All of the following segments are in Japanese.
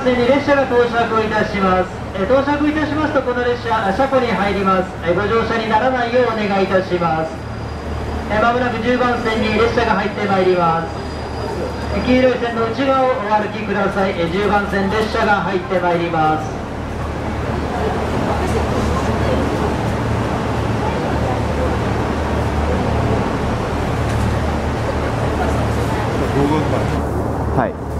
番線に列車が到着いたします。え到着いたしますとこの列車車庫に入ります。えご乗車にならないようお願いいたします。えまもなく10番線に列車が入ってまいります。黄色い線の内側をお歩きください。え10番線列車が入ってまいります。はい。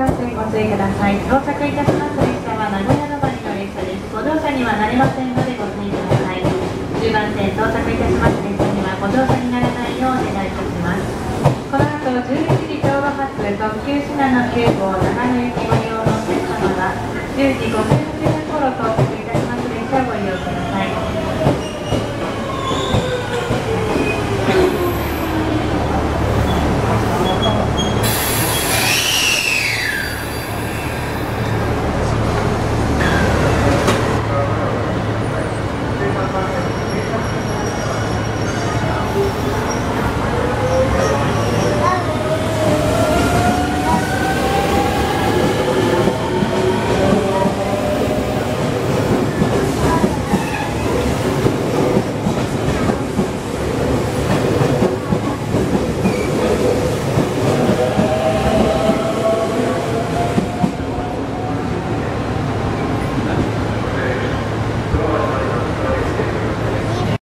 ご注意ください。到着いたします列車は名古屋止まりの列車です。ご乗車にはなりませんのでご注意ください。10番線到着いたします列車にはご乗車にならないようお願いいたしますこの後11時昭和発特急品の9号長野行きご利用の列車様は10時50分頃と